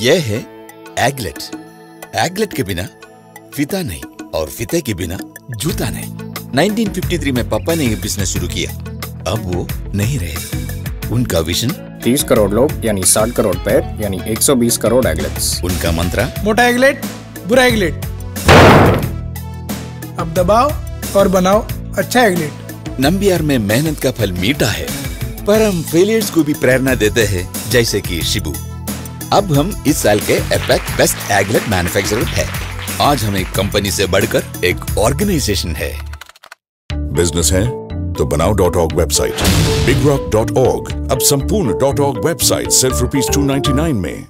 यह है aglet. Aglet के बिना फिता नहीं और फिते के बिना जूता नहीं। 1953 में पापा ने यह बिज़नेस शुरू किया। अब वो नहीं रहे उनका विजन 30 करोड़ लोग यानी 60 करोड़ पैर यानी 120 करोड़ एगलेट्स। उनका मंत्रा मोटा एगलेट बुरा एगलेट। अब दबाओ और बनाओ अच्छा एगलेट। नंबियार में मेहनत का फल मीठा है। पर हम फेलियर्स को भी प्रेरणा देते हैं जैसे कि शिबू। अब हम इस साल के एपेक बेस्ट एगलेट मैन्युफैक्चरर है। आज हम एक कंपनी से बढ़कर एक ऑर्गेनाइजेशन है। बिज़नेस है? तो बनाओ. Dot org website big rock dot org अब संपूर्ण. डॉट ऑर्ग वेबसाइट सिर्फ़ रुपीज़ टू नाइन में।